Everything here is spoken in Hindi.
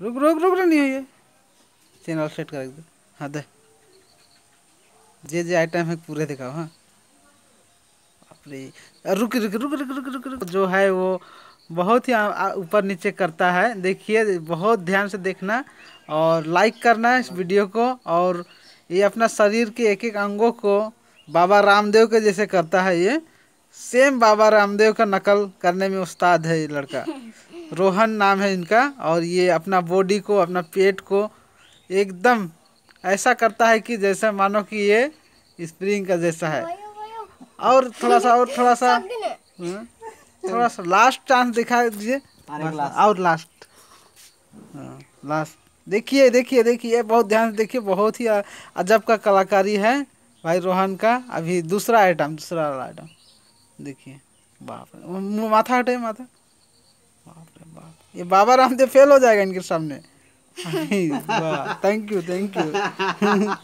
रुक रुक रुक नहीं है चैनल सेट कर दे। हाँ दे। जे जे आइटम है, पूरे दिखाओ हाँ। अपने, रुक रुक रुक रुक रुक रुक रुक। जो है, वो बहुत ही ऊपर नीचे करता है। देखिए, बहुत ध्यान से देखना और लाइक करना है इस वीडियो को और ये अपना शरीर के एक एक अंगों को बाबा रामदेव के जैसे करता है ये। सेम बाबा रामदेव का नकल करने में उस्ताद है ये लड़का। रोहन नाम है इनका और ये अपना बॉडी को अपना पेट को एकदम ऐसा करता है कि जैसा मानो कि ये स्प्रिंग का जैसा है। और थोड़ा सा और थोड़ा सा हाँ, थोड़ा सा लास्ट चांस दिखा दीजिए और लास्ट हाँ, लास्ट देखिए देखिए देखिए बहुत ध्यान से देखिए बहुत ही अजब का कलाकारी है भाई रोहन का। अभी दूसरा आइटम दूसरा आइटम देखिए बाप माथा हटे माथा। ये बाबा रामदेव फेल हो जाएगा इनके सामने। Thank you thank you